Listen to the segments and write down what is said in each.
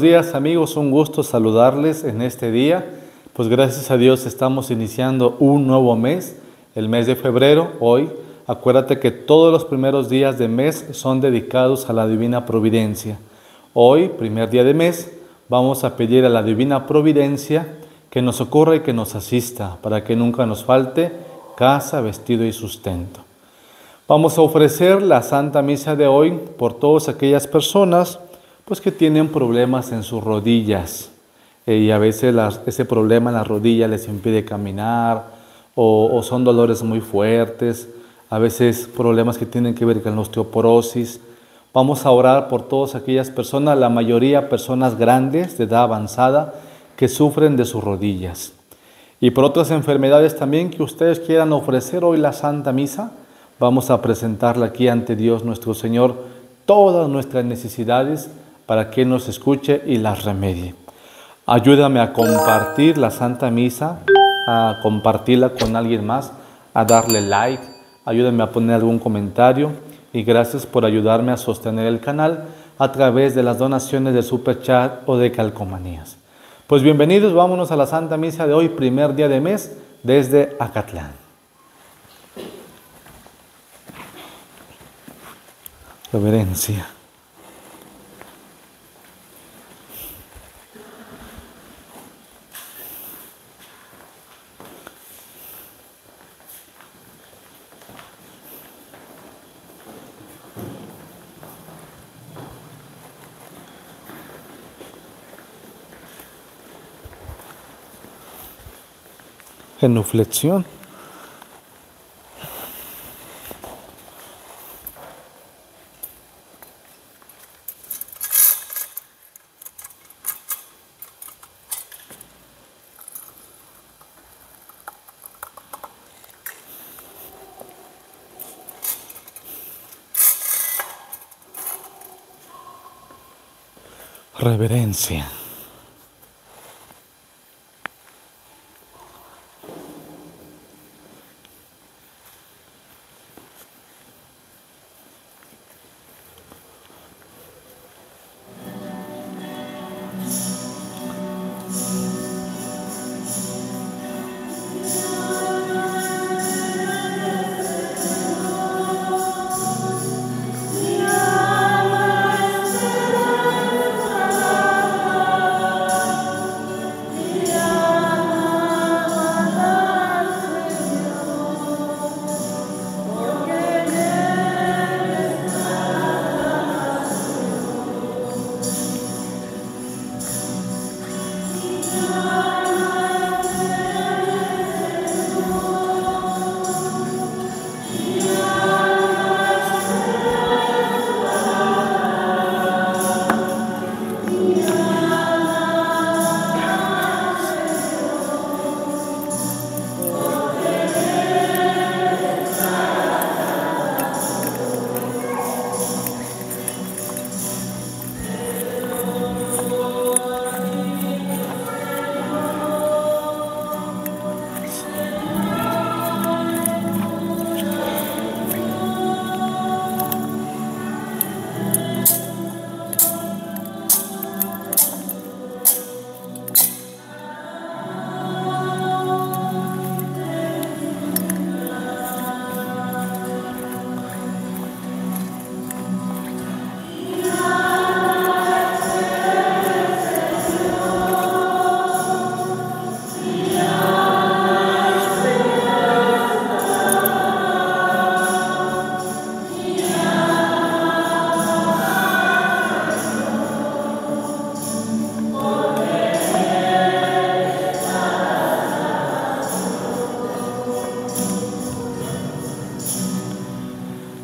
Buenos días amigos, un gusto saludarles en este día. Pues gracias a Dios estamos iniciando un nuevo mes, el mes de febrero, hoy. Acuérdate que todos los primeros días de mes son dedicados a la divina providencia. Hoy, primer día de mes, vamos a pedir a la divina providencia que nos ocurra y que nos asista para que nunca nos falte casa, vestido y sustento. Vamos a ofrecer la Santa Misa de hoy por todas aquellas personas pues que tienen problemas en sus rodillas eh, y a veces ese problema en las rodillas les impide caminar o, son dolores muy fuertes, a veces problemas que tienen que ver con la osteoporosis. Vamos a orar por todas aquellas personas, la mayoría personas grandes de edad avanzada que sufren de sus rodillas. Y por otras enfermedades también que ustedes quieran ofrecer hoy la Santa Misa, vamos a presentarla aquí ante Dios nuestro Señor todas nuestras necesidades para que nos escuche y las remedie. Ayúdame a compartir la Santa Misa, a compartirla con alguien más, a darle like, ayúdame a poner algún comentario y gracias por ayudarme a sostener el canal a través de las donaciones de Super Chat o de Calcomanías. Pues bienvenidos, vámonos a la Santa Misa de hoy, primer día de mes, desde Acatlán. Reverencia. Genuflexión. Reverencia.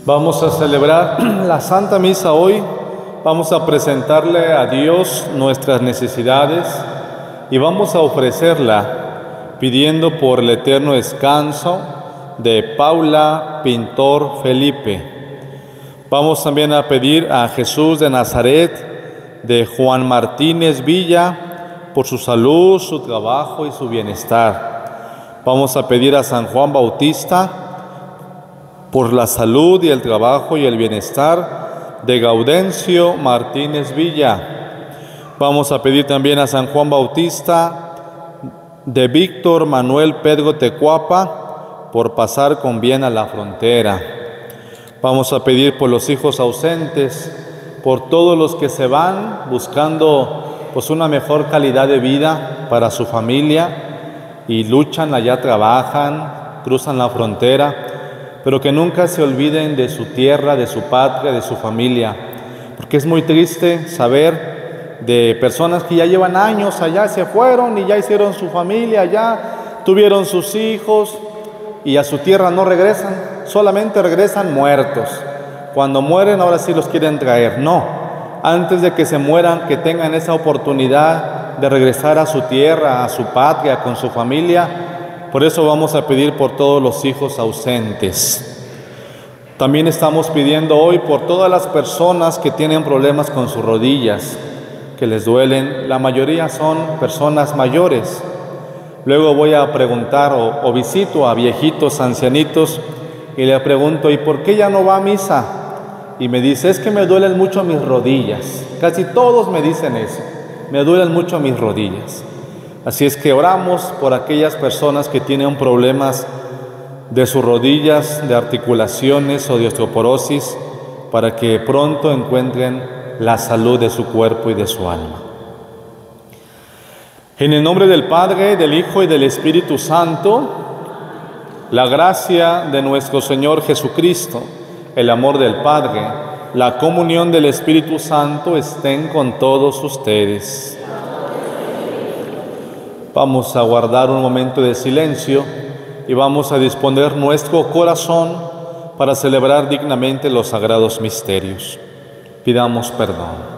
Vamos a celebrar la Santa Misa hoy. Vamos a presentarle a Dios nuestras necesidades y vamos a ofrecerla pidiendo por el eterno descanso de Paula Pintor Felipe. Vamos también a pedir a Jesús de Nazaret, de Juan Martínez Villa, por su salud, su trabajo y su bienestar. Vamos a pedir a San Juan Bautista, por la salud y el trabajo y el bienestar de Gaudencio Martínez Villa, Vamos a pedir también a San Juan Bautista de Víctor Manuel Pedro Tecuapa por pasar con bien a la frontera. Vamos a pedir por los hijos ausentes, por todos los que se van buscando pues una mejor calidad de vida para su familia y luchan allá, trabajan, cruzan la frontera, pero que nunca se olviden de su tierra, de su patria, de su familia, porque es muy triste saber de personas que ya llevan años allá, se fueron y ya hicieron su familia allá, tuvieron sus hijos y a su tierra no regresan, solamente regresan muertos. Cuando mueren ahora sí los quieren traer. No, antes de que se mueran, que tengan esa oportunidad de regresar a su tierra, a su patria, con su familia. Por eso vamos a pedir por todos los hijos ausentes. También estamos pidiendo hoy por todas las personas que tienen problemas con sus rodillas, que les duelen, la mayoría son personas mayores. Luego voy a preguntar o, visito a viejitos, ancianitos, y le pregunto, ¿y por qué ya no va a misa? Y me dice, es que me duelen mucho mis rodillas. Casi todos me dicen eso, me duelen mucho mis rodillas. Así es que oramos por aquellas personas que tienen problemas de sus rodillas, de articulaciones o de osteoporosis, para que pronto encuentren la salud de su cuerpo y de su alma. En el nombre del Padre, del Hijo y del Espíritu Santo, la gracia de nuestro Señor Jesucristo, el amor del Padre, la comunión del Espíritu Santo estén con todos ustedes. Vamos a guardar un momento de silencio y vamos a disponer nuestro corazón para celebrar dignamente los sagrados misterios. Pidamos perdón.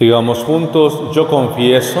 Digamos juntos, yo confieso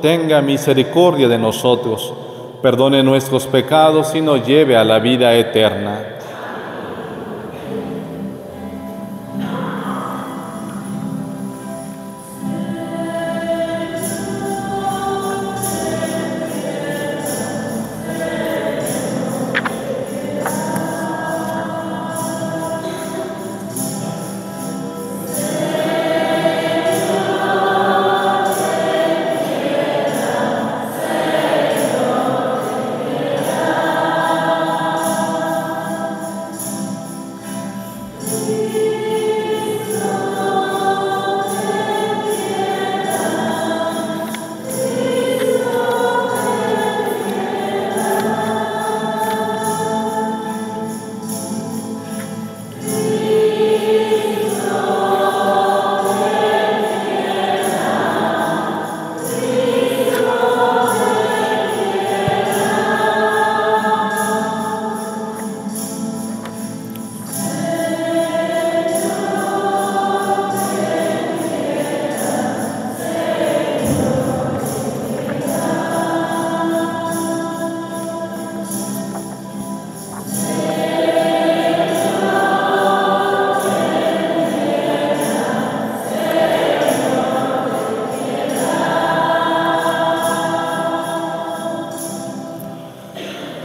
tenga misericordia de nosotros, perdone nuestros pecados y nos lleve a la vida eterna.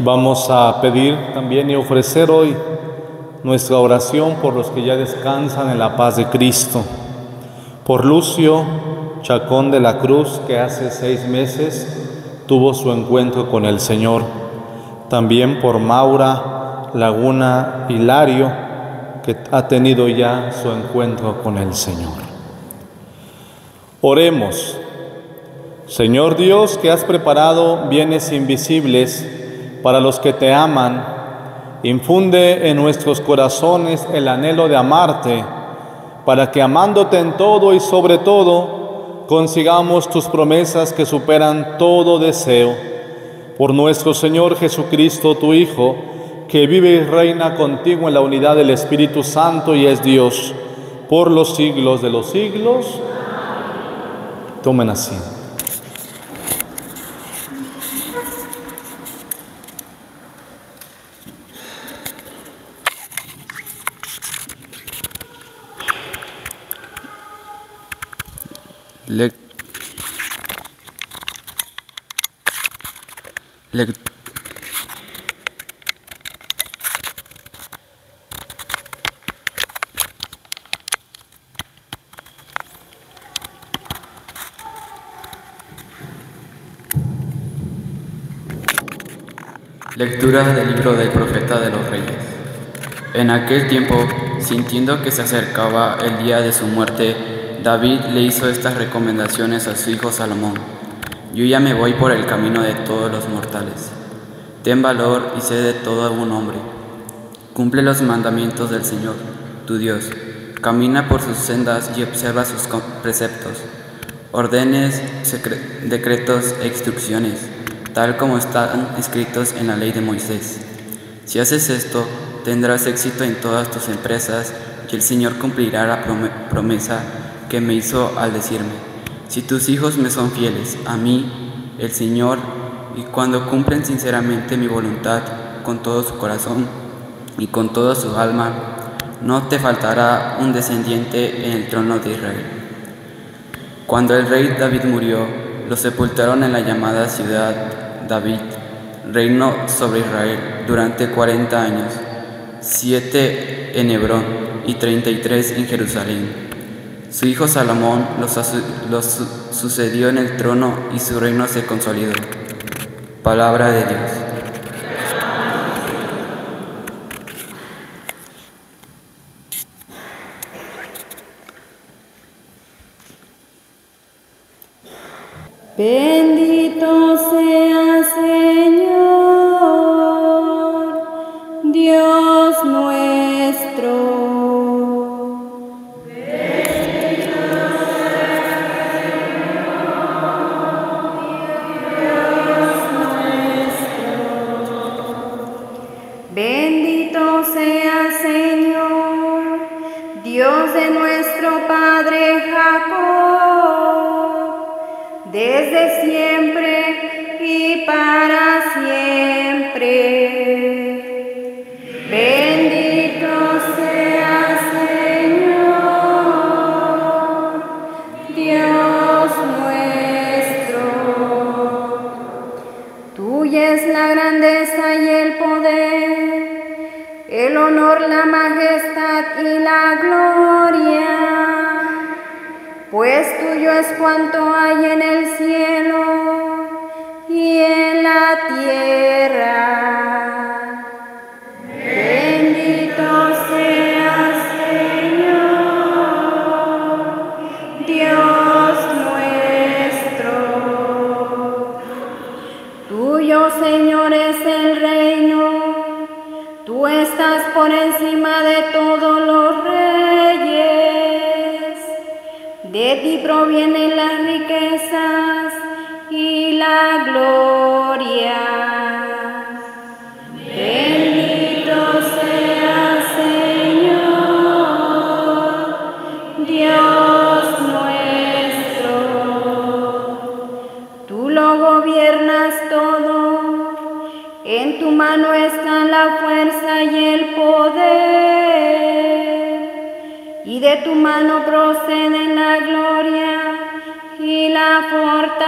Vamos a pedir también y ofrecer hoy nuestra oración por los que ya descansan en la paz de Cristo. Por Lucio Chacón de la Cruz, que hace seis meses tuvo su encuentro con el Señor. También por Maura Laguna Hilario, que ha tenido ya su encuentro con el Señor. Oremos. Señor Dios, que has preparado bienes invisibles, para los que te aman. Infunde en nuestros corazones el anhelo de amarte, para que amándote en todo y sobre todo, consigamos tus promesas que superan todo deseo. Por nuestro Señor Jesucristo, tu Hijo, que vive y reina contigo en la unidad del Espíritu Santo y es Dios, por los siglos de los siglos. Tomen asiento. Lectura del libro del profeta de los reyes. En aquel tiempo, sintiendo que se acercaba el día de su muerte, David le hizo estas recomendaciones a su hijo Salomón. Yo ya me voy por el camino de todos los mortales. Ten valor y sé de todo un hombre. Cumple los mandamientos del Señor, tu Dios. Camina por sus sendas y observa sus preceptos, órdenes, decretos e instrucciones, tal como están escritos en la ley de Moisés. Si haces esto, tendrás éxito en todas tus empresas y el Señor cumplirá la promesa que me hizo al decirme, si tus hijos me son fieles a mí, el Señor, y cuando cumplen sinceramente mi voluntad con todo su corazón y con toda su alma, no te faltará un descendiente en el trono de Israel. Cuando el rey David murió, lo sepultaron en la llamada ciudad David. Reinó sobre Israel durante 40 años, siete en Hebrón y 33 en Jerusalén. Su hijo Salomón los, sucedió en el trono y su reino se consolidó. Palabra de Dios. mano están la fuerza y el poder, y de tu mano proceden la gloria y la fortaleza.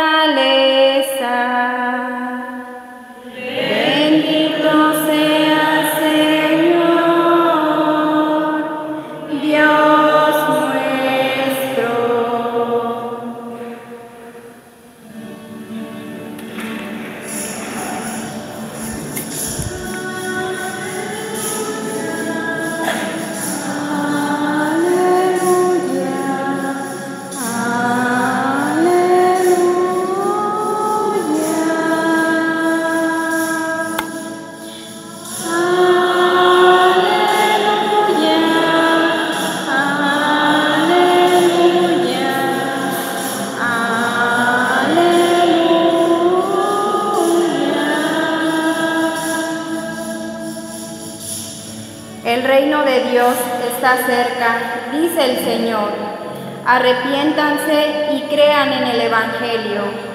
Cerca, dice el Señor. Arrepiéntanse y crean en el Evangelio.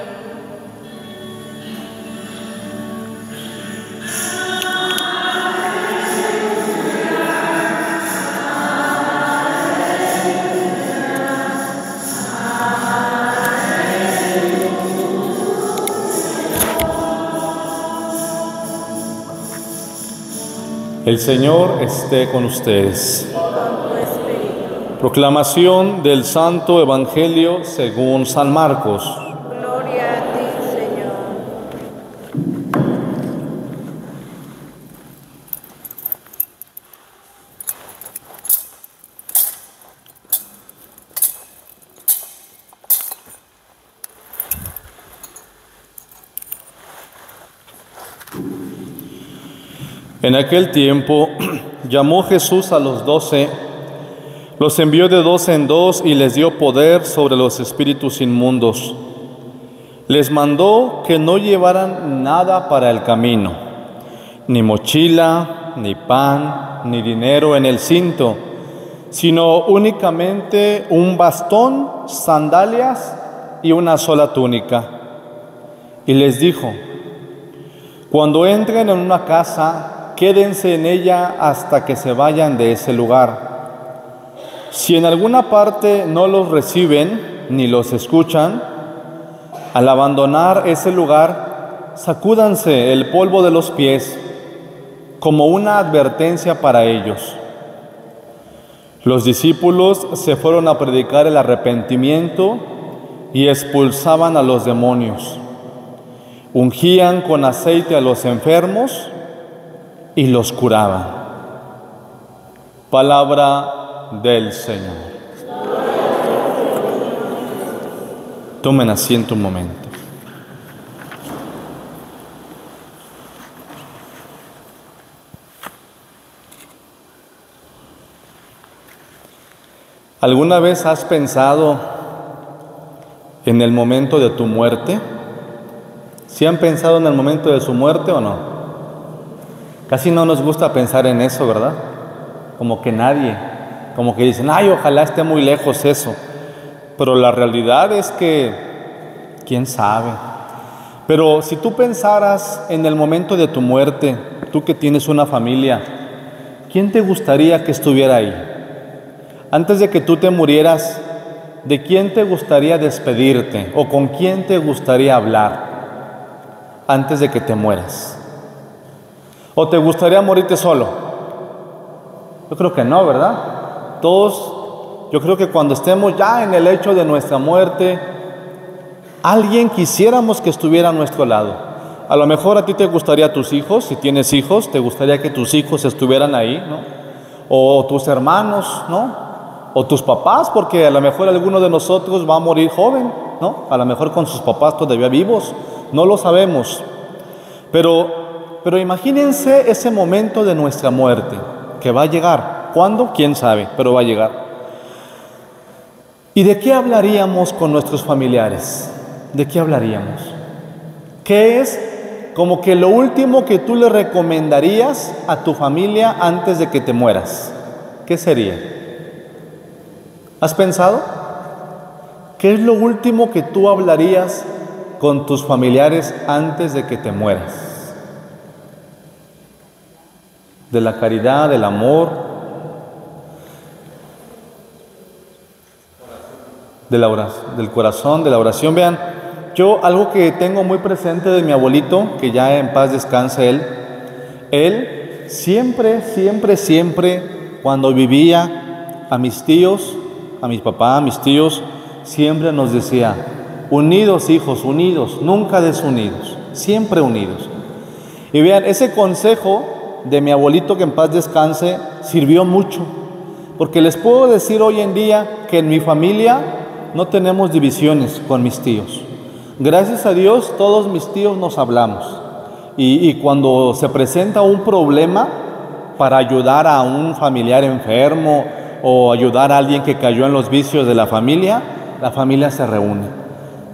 El Señor esté con ustedes. Proclamación del Santo Evangelio según San Marcos. Gloria a ti, Señor. En aquel tiempo llamó Jesús a los doce, los envió de dos en dos y les dio poder sobre los espíritus inmundos. Les mandó que no llevaran nada para el camino, ni mochila, ni pan, ni dinero en el cinto, sino únicamente un bastón, sandalias y una sola túnica. Y les dijo, cuando entren en una casa, quédense en ella hasta que se vayan de ese lugar. Si en alguna parte no los reciben ni los escuchan, al abandonar ese lugar, sacúdanse el polvo de los pies como una advertencia para ellos. Los discípulos se fueron a predicar el arrepentimiento y expulsaban a los demonios. Ungían con aceite a los enfermos y los curaba. Palabra del Señor. Tomen asiento un momento. ¿Alguna vez has pensado en el momento de tu muerte? ¿Si han pensado en el momento de su muerte o no? Casi no nos gusta pensar en eso, ¿verdad? Como que nadie, como que dicen, ay, ojalá esté muy lejos eso. Pero la realidad es que, ¿quién sabe? Pero si tú pensaras en el momento de tu muerte, tú que tienes una familia, ¿quién te gustaría que estuviera ahí? Antes de que tú te murieras, ¿de quién te gustaría despedirte o con quién te gustaría hablar antes de que te mueras? ¿O te gustaría morirte solo? Yo creo que no, ¿verdad? Todos, yo creo que cuando estemos ya en el hecho de nuestra muerte, alguien quisiéramos que estuviera a nuestro lado. A lo mejor a ti te gustaría tus hijos, si tienes hijos, te gustaría que tus hijos estuvieran ahí, ¿no? O tus hermanos, ¿no? O tus papás, porque a lo mejor alguno de nosotros va a morir joven, ¿no? A lo mejor con sus papás todavía vivos, no lo sabemos. Pero pero imagínense ese momento de nuestra muerte que va a llegar. ¿Cuándo? ¿Quién sabe? Pero va a llegar. ¿Y de qué hablaríamos con nuestros familiares? ¿De qué hablaríamos? ¿Qué es como que lo último que tú le recomendarías a tu familia antes de que te mueras? ¿Qué sería? ¿Has pensado? ¿Qué es lo último que tú hablarías con tus familiares antes de que te mueras? de la caridad, del amor, de la oración, del corazón, de la oración. Vean, yo algo que tengo muy presente de mi abuelito, que ya en paz descansa él, él siempre, siempre, siempre, cuando vivía a mis tíos, a mis papás, a mis tíos, siempre nos decía, unidos hijos, unidos, nunca desunidos, siempre unidos. Y vean, ese consejo de mi abuelito que en paz descanse sirvió mucho. Porque les puedo decir hoy en día que en mi familia no tenemos divisiones con mis tíos. Gracias a Dios todos mis tíos nos hablamos. Y, cuando se presenta un problema para ayudar a un familiar enfermo o ayudar a alguien que cayó en los vicios de la familia, la familia se reúne.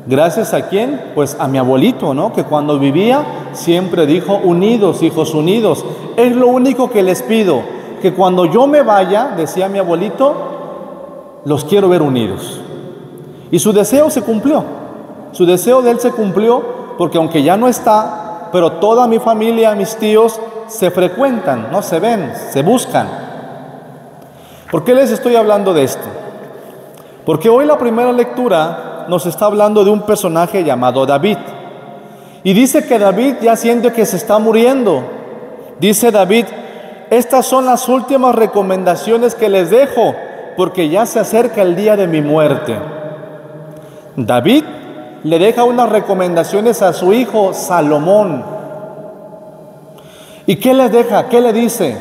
Gracias a quién? Pues a mi abuelito, ¿no? Que cuando vivía siempre dijo, unidos, hijos unidos. Es lo único que les pido, que cuando yo me vaya, decía mi abuelito, los quiero ver unidos. Y su deseo se cumplió. Su deseo de él se cumplió porque aunque ya no está, pero toda mi familia, mis tíos, se frecuentan, no se ven, se buscan. ¿Por qué les estoy hablando de esto? Porque hoy la primera lectura nos está hablando de un personaje llamado David. Y dice que David ya siente que se está muriendo. Dice David, estas son las últimas recomendaciones que les dejo, porque ya se acerca el día de mi muerte. David le deja unas recomendaciones a su hijo Salomón. ¿Y qué le deja? ¿Qué le dice?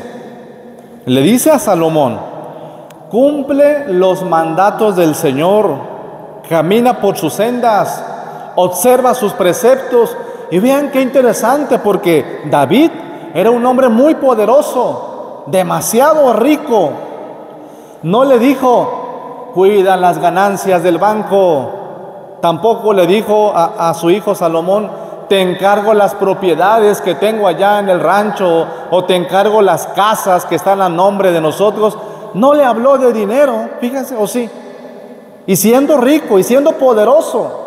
Le dice a Salomón, cumple los mandatos del Señor, camina por sus sendas, observa sus preceptos. Y vean qué interesante, porque David era un hombre muy poderoso, demasiado rico. No le dijo, cuida las ganancias del banco. Tampoco le dijo a, a su hijo Salomón, te encargo las propiedades que tengo allá en el rancho o te encargo las casas que están a nombre de nosotros. No le habló de dinero, fíjense, o sí. Y siendo rico y siendo poderoso.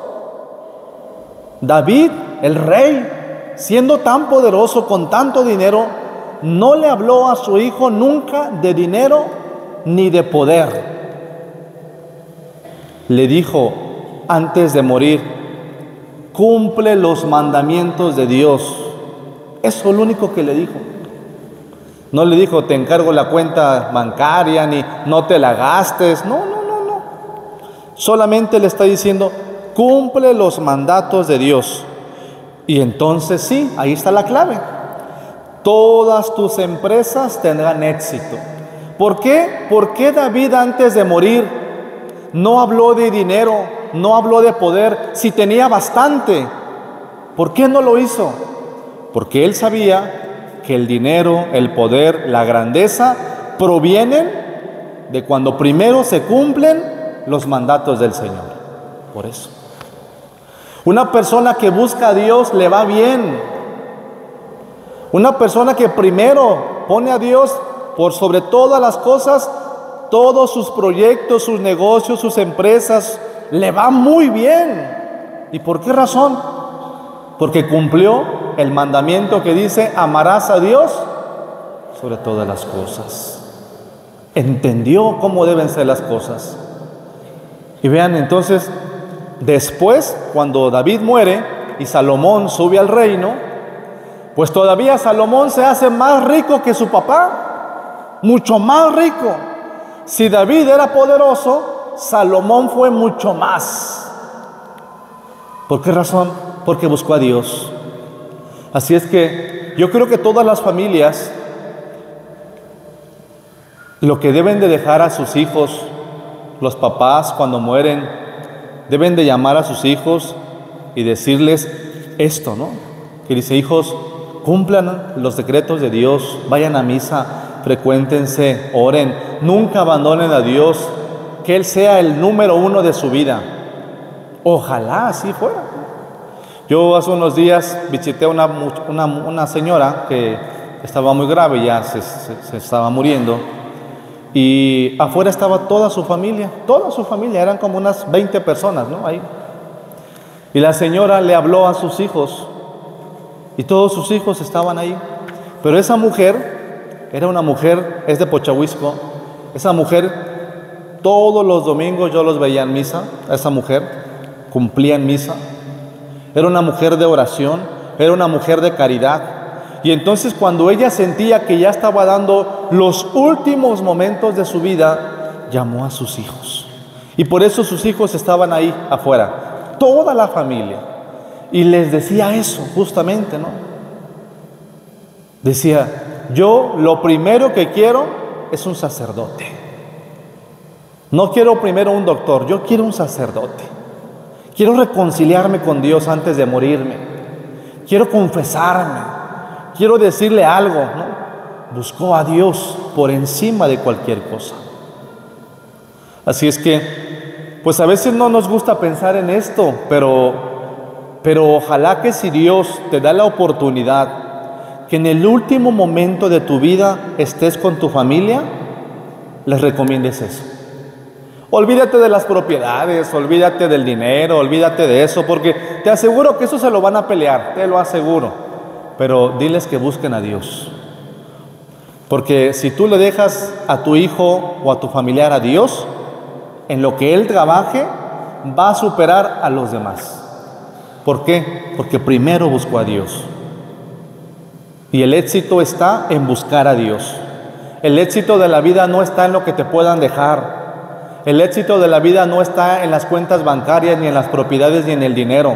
David, el rey, siendo tan poderoso con tanto dinero, no le habló a su hijo nunca de dinero ni de poder. Le dijo antes de morir, cumple los mandamientos de Dios. Eso es lo único que le dijo. No le dijo, te encargo la cuenta bancaria, ni no te la gastes. No, no, no, no. Solamente le está diciendo, cumple los mandatos de Dios. Y entonces sí, ahí está la clave. Todas tus empresas tendrán éxito. ¿Por qué? ¿Por qué David antes de morir no habló de dinero, no habló de poder, si tenía bastante? ¿Por qué no lo hizo? Porque él sabía que el dinero, el poder, la grandeza provienen de cuando primero se cumplen los mandatos del Señor. Por eso. Una persona que busca a Dios le va bien. Una persona que primero pone a Dios por sobre todas las cosas, todos sus proyectos, sus negocios, sus empresas, le va muy bien. ¿Y por qué razón? Porque cumplió el mandamiento que dice, amarás a Dios sobre todas las cosas. Entendió cómo deben ser las cosas. Y vean entonces, Después, cuando David muere y Salomón sube al reino, pues todavía Salomón se hace más rico que su papá, mucho más rico. Si David era poderoso, Salomón fue mucho más. ¿Por qué razón? Porque buscó a Dios. Así es que yo creo que todas las familias lo que deben de dejar a sus hijos, los papás cuando mueren, deben de llamar a sus hijos y decirles esto, ¿no? Que dice, hijos, cumplan los decretos de Dios, vayan a misa, frecuéntense, oren, nunca abandonen a Dios, que Él sea el número uno de su vida. Ojalá así fuera. Yo hace unos días visité a una, una, señora que estaba muy grave, ya se estaba muriendo. Y afuera estaba toda su familia, toda su familia, eran como unas 20 personas, ¿no? Ahí. Y la señora le habló a sus hijos y todos sus hijos estaban ahí. Pero esa mujer era una mujer, es de Pochahuisco, esa mujer, todos los domingos yo los veía en misa, esa mujer cumplía en misa. Era una mujer de oración, era una mujer de caridad, y entonces cuando ella sentía que ya estaba dando los últimos momentos de su vida, llamó a sus hijos. Y por eso sus hijos estaban ahí afuera, toda la familia. Y les decía eso justamente, ¿no? Decía, yo lo primero que quiero es un sacerdote. No quiero primero un doctor, yo quiero un sacerdote. Quiero reconciliarme con Dios antes de morirme. Quiero confesarme quiero decirle algo, ¿no? Buscó a Dios por encima de cualquier cosa. Así es que, pues a veces no nos gusta pensar en esto, pero, pero ojalá que si Dios te da la oportunidad, que en el último momento de tu vida estés con tu familia, les recomiendes eso. Olvídate de las propiedades, olvídate del dinero, olvídate de eso, porque te aseguro que eso se lo van a pelear, te lo aseguro. Pero diles que busquen a Dios. Porque si tú le dejas a tu hijo o a tu familiar a Dios, en lo que él trabaje, va a superar a los demás. ¿Por qué? Porque primero buscó a Dios. Y el éxito está en buscar a Dios. El éxito de la vida no está en lo que te puedan dejar. El éxito de la vida no está en las cuentas bancarias, ni en las propiedades, ni en el dinero.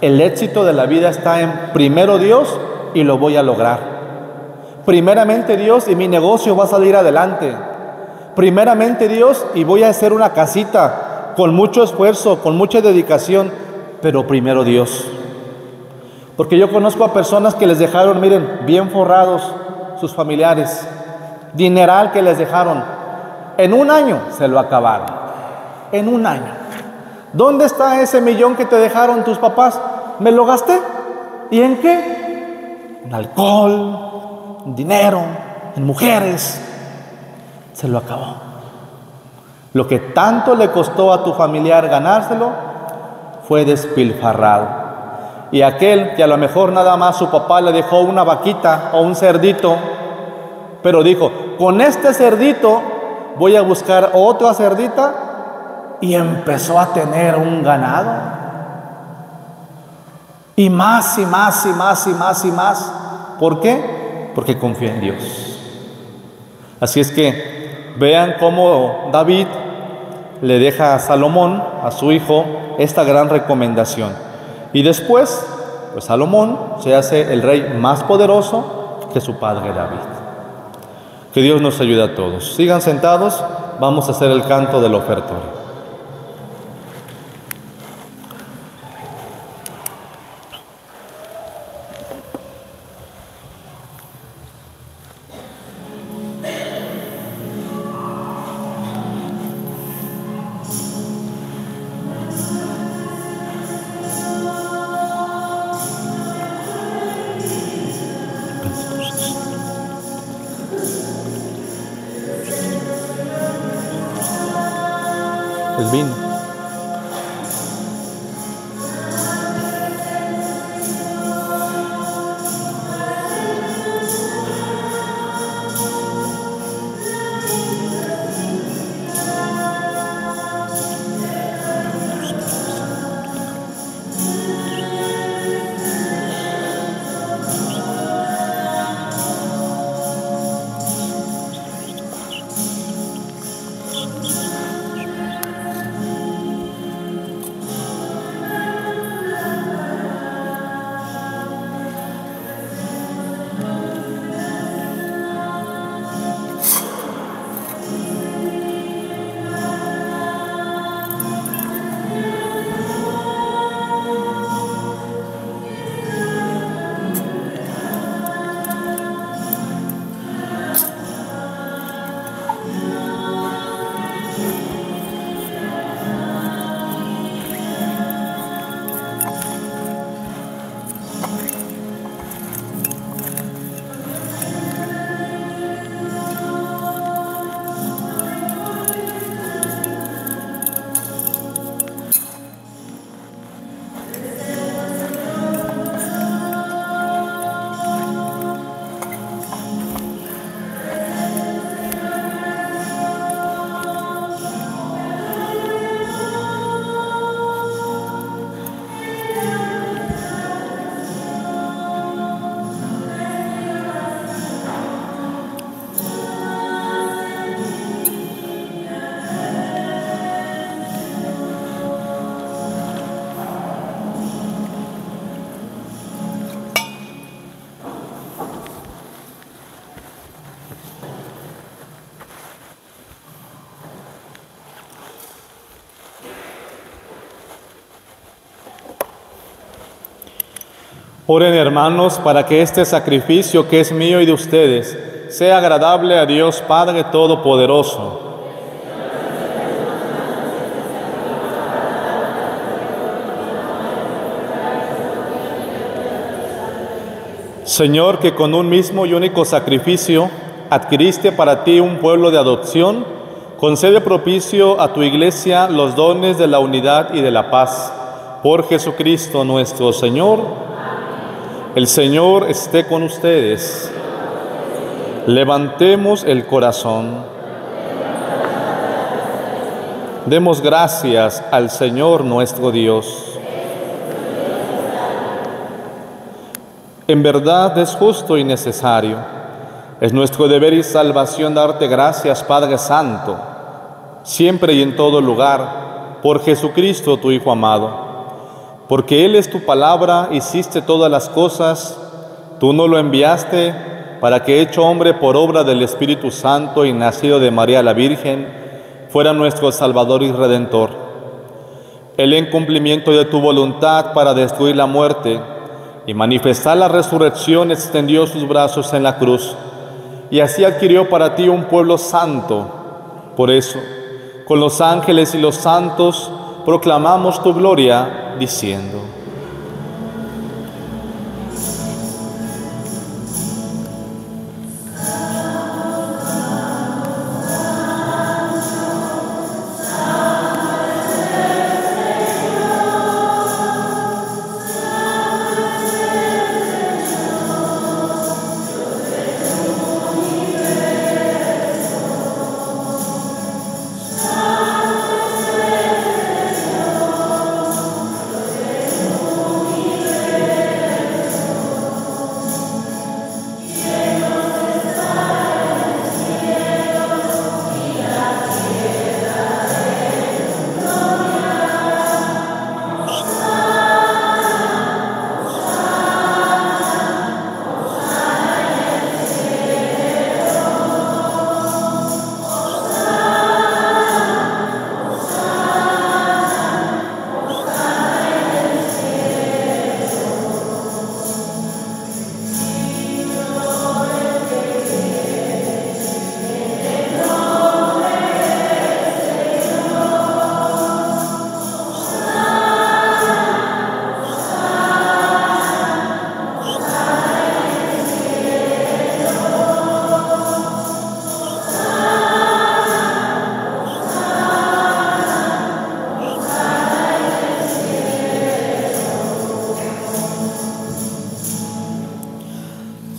El éxito de la vida está en primero Dios y lo voy a lograr. Primeramente Dios y mi negocio va a salir adelante. Primeramente Dios y voy a hacer una casita con mucho esfuerzo, con mucha dedicación, pero primero Dios. Porque yo conozco a personas que les dejaron, miren, bien forrados sus familiares, dineral que les dejaron. En un año se lo acabaron. En un año. ¿Dónde está ese millón que te dejaron tus papás? Me lo gasté. ¿Y en qué? En alcohol, en dinero, en mujeres. Se lo acabó. Lo que tanto le costó a tu familiar ganárselo fue despilfarrado. Y aquel que a lo mejor nada más su papá le dejó una vaquita o un cerdito, pero dijo, con este cerdito voy a buscar otra cerdita y empezó a tener un ganado. Y más y más y más y más y más. ¿Por qué? Porque confía en Dios. Así es que vean cómo David le deja a Salomón, a su hijo, esta gran recomendación. Y después, pues Salomón se hace el rey más poderoso que su padre David. Que Dios nos ayude a todos. Sigan sentados, vamos a hacer el canto del ofertorio. Oren hermanos para que este sacrificio que es mío y de ustedes sea agradable a Dios Padre Todopoderoso. Señor, que con un mismo y único sacrificio adquiriste para ti un pueblo de adopción, concede propicio a tu iglesia los dones de la unidad y de la paz. Por Jesucristo nuestro Señor. El Señor esté con ustedes. Levantemos el corazón. Demos gracias al Señor nuestro Dios. En verdad es justo y necesario. Es nuestro deber y salvación darte gracias, Padre Santo, siempre y en todo lugar, por Jesucristo, tu Hijo amado. Porque Él es tu palabra, hiciste todas las cosas, tú no lo enviaste para que, hecho hombre por obra del Espíritu Santo y nacido de María la Virgen, fuera nuestro Salvador y Redentor. Él en cumplimiento de tu voluntad para destruir la muerte, y manifestar la resurrección extendió sus brazos en la cruz y así adquirió para ti un pueblo santo. Por eso, con los ángeles y los santos proclamamos tu gloria diciendo.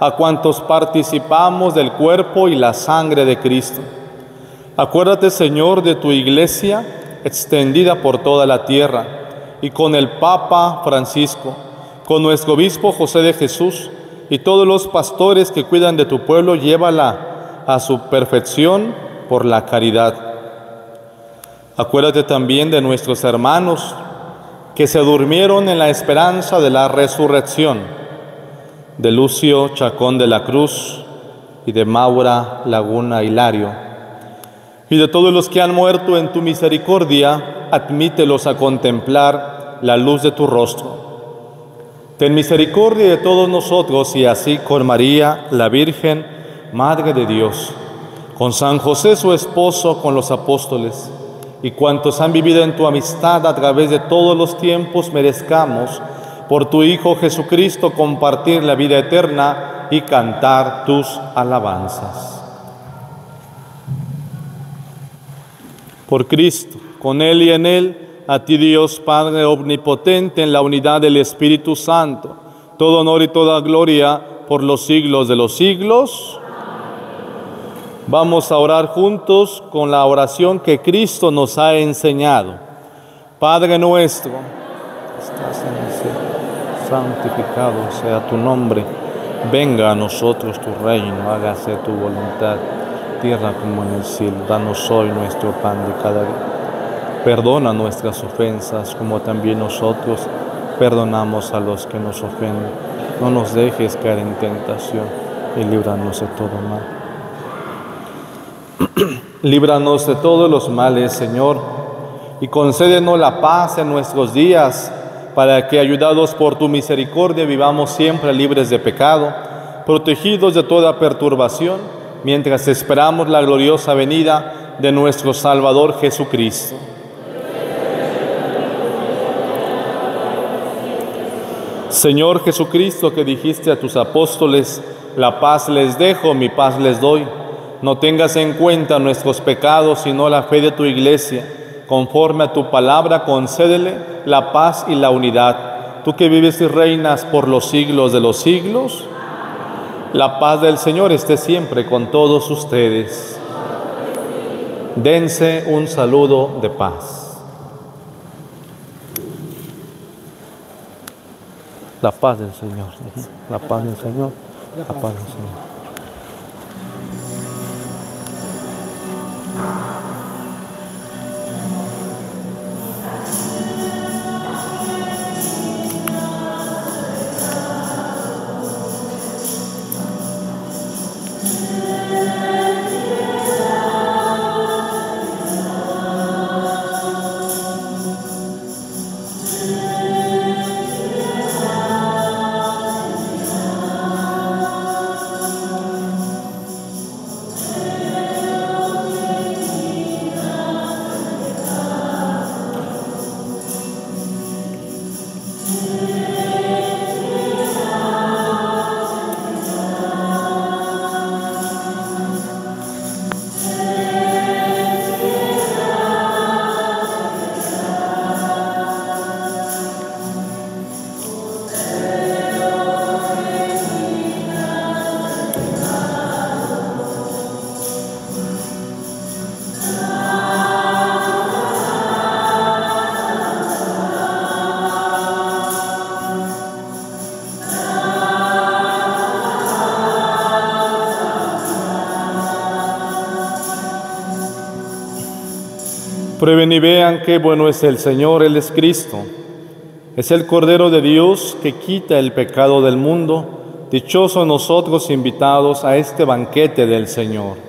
a cuantos participamos del cuerpo y la sangre de Cristo. Acuérdate, Señor, de tu iglesia extendida por toda la tierra, y con el Papa Francisco, con nuestro obispo José de Jesús, y todos los pastores que cuidan de tu pueblo, llévala a su perfección por la caridad. Acuérdate también de nuestros hermanos que se durmieron en la esperanza de la resurrección, de Lucio Chacón de la Cruz y de Maura Laguna Hilario, y de todos los que han muerto en tu misericordia, admítelos a contemplar la luz de tu rostro. Ten misericordia de todos nosotros y así con María, la Virgen, Madre de Dios, con San José su esposo, con los apóstoles y cuantos han vivido en tu amistad a través de todos los tiempos, merezcamos por tu Hijo Jesucristo compartir la vida eterna y cantar tus alabanzas. Por Cristo, con Él y en Él, a ti Dios Padre Omnipotente, en la unidad del Espíritu Santo, todo honor y toda gloria por los siglos de los siglos. Vamos a orar juntos con la oración que Cristo nos ha enseñado. Padre nuestro, estás en santificado sea tu nombre, venga a nosotros tu reino, hágase tu voluntad, tierra como en el cielo. Danos hoy nuestro pan de cada día Perdona nuestras ofensas como también nosotros perdonamos a los que nos ofenden. No nos dejes caer en tentación y líbranos de todo mal. líbranos de todos los males, Señor, y concédenos la paz en nuestros días, para que, ayudados por tu misericordia, vivamos siempre libres de pecado, protegidos de toda perturbación, mientras esperamos la gloriosa venida de nuestro Salvador Jesucristo. Señor Jesucristo, que dijiste a tus apóstoles, la paz les dejo, mi paz les doy. No tengas en cuenta nuestros pecados, sino la fe de tu iglesia. Conforme a tu palabra, concédele la paz y la unidad. Tú que vives y reinas por los siglos de los siglos, la paz del Señor esté siempre con todos ustedes. Dense un saludo de paz. La paz del Señor. La paz del Señor. La paz del Señor. Prueben y vean qué bueno es el Señor, Él es Cristo. Es el Cordero de Dios que quita el pecado del mundo. Dichosos nosotros invitados a este banquete del Señor.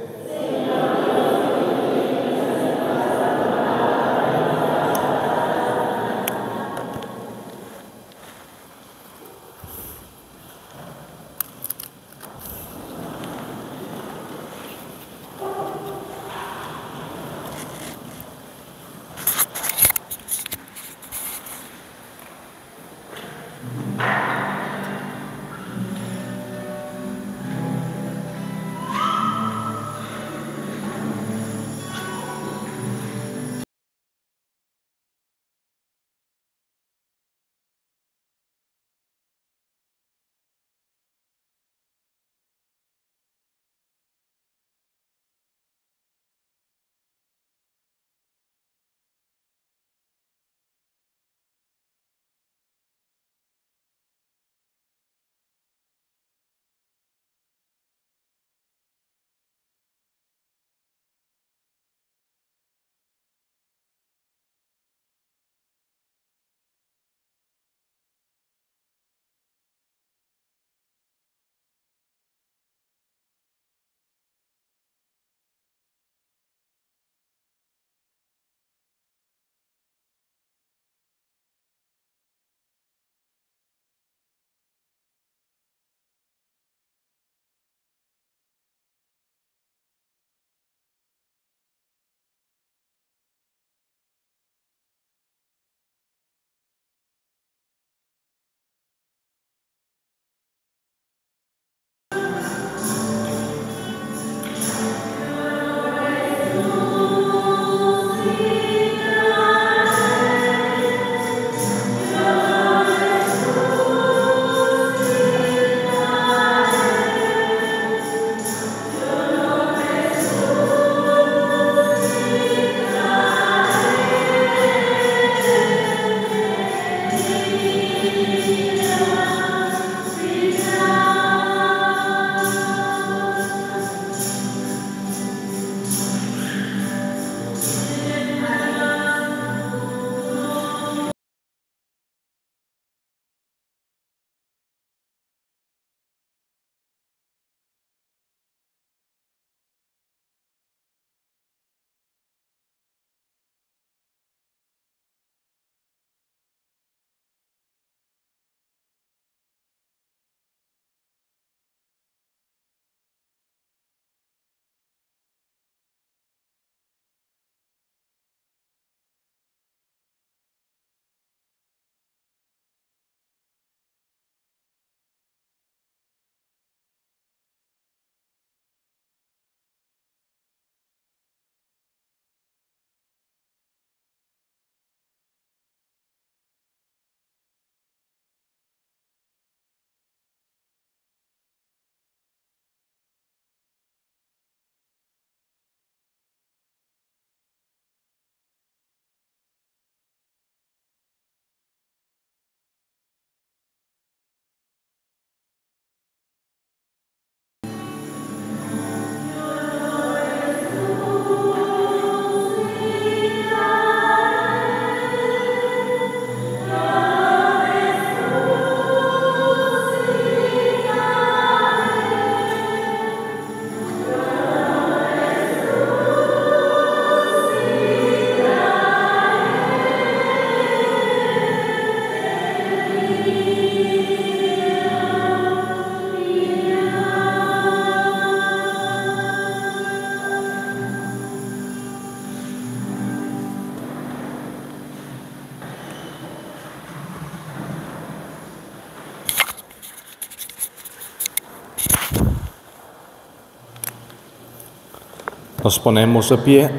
Nos ponemos de pie.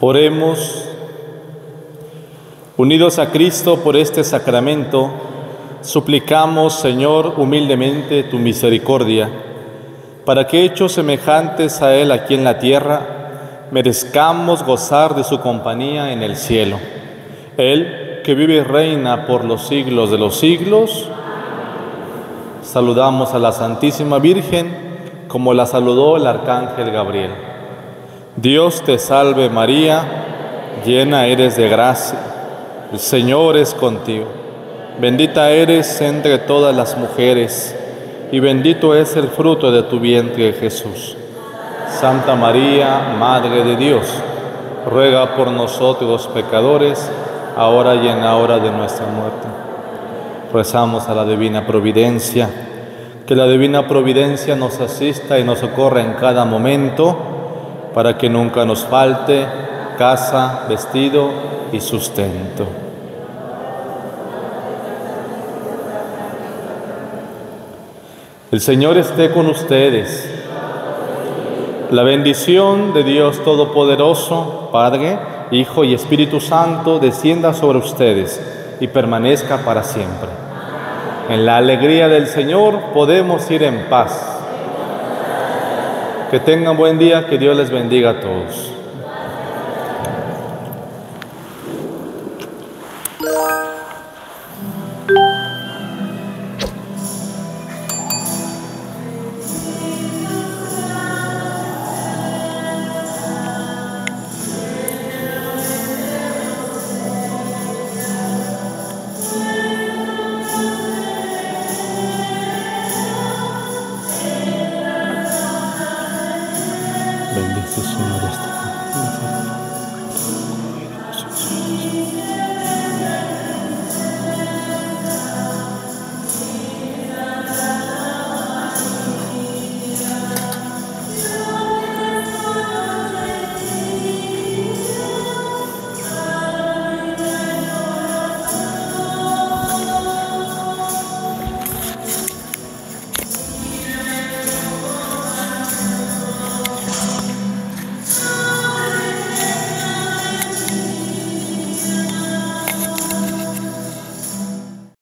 Oremos. Unidos a Cristo por este sacramento, suplicamos, Señor, humildemente tu misericordia, para que hechos semejantes a Él aquí en la tierra, merezcamos gozar de su compañía en el cielo. Él, que vive y reina por los siglos de los siglos, saludamos a la Santísima Virgen, como la saludó el arcángel Gabriel. Dios te salve María, llena eres de gracia, el Señor es contigo. Bendita eres entre todas las mujeres, y bendito es el fruto de tu vientre Jesús. Santa María, Madre de Dios, ruega por nosotros pecadores, ahora y en la hora de nuestra muerte. Rezamos a la divina providencia que la divina providencia nos asista y nos socorra en cada momento para que nunca nos falte casa, vestido y sustento. El Señor esté con ustedes. La bendición de Dios Todopoderoso, Padre, Hijo y Espíritu Santo, descienda sobre ustedes y permanezca para siempre. En la alegría del Señor podemos ir en paz. Que tengan buen día, que Dios les bendiga a todos.